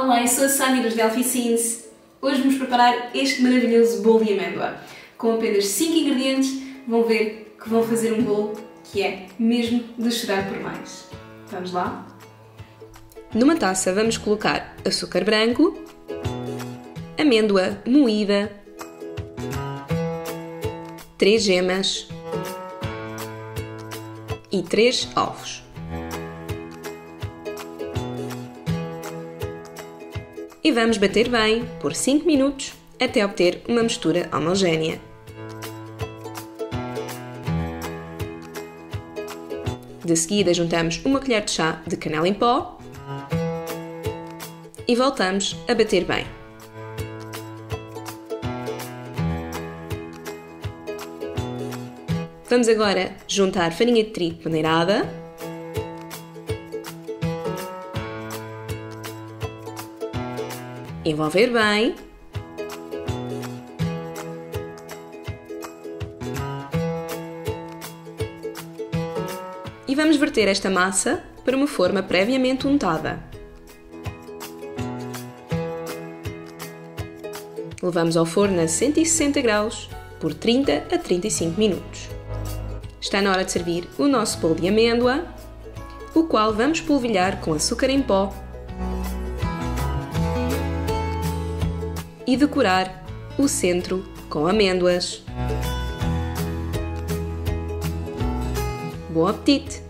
Olá, eu sou a Sânia dos Delphi Scenes. Hoje vamos preparar este maravilhoso bolo de amêndoa. Com apenas 5 ingredientes vão ver que vão fazer um bolo que é mesmo de chorar por mais. Vamos lá? Numa taça vamos colocar açúcar branco, amêndoa moída, 3 gemas e 3 ovos. E vamos bater bem por 5 minutos até obter uma mistura homogénea. De seguida juntamos uma colher de chá de canela em pó e voltamos a bater bem. Vamos agora juntar farinha de trigo peneirada, envolver bem e vamos verter esta massa para uma forma previamente untada. Levamos ao forno a 160 graus por 30 a 35 minutos. Está na hora de servir o nosso bolo de amêndoa, o qual vamos polvilhar com açúcar em pó e decorar o centro com amêndoas. Bom apetite!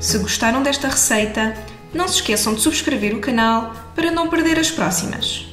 Se gostaram desta receita, não se esqueçam de subscrever o canal para não perder as próximas.